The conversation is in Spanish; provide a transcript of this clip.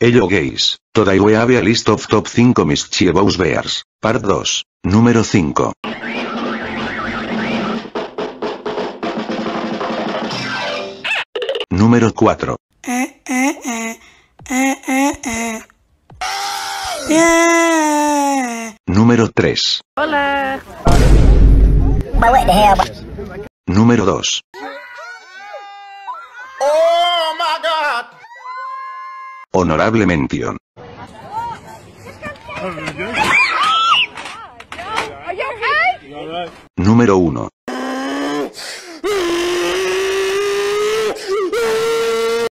Hello gays, today we have a list of top 5 mischievous bears, part 2, número 5. Número 4. Eh, eh, eh, eh, eh, eh. Yeah. Número 3. Hola. Número 2. Honorable mención. Número 1.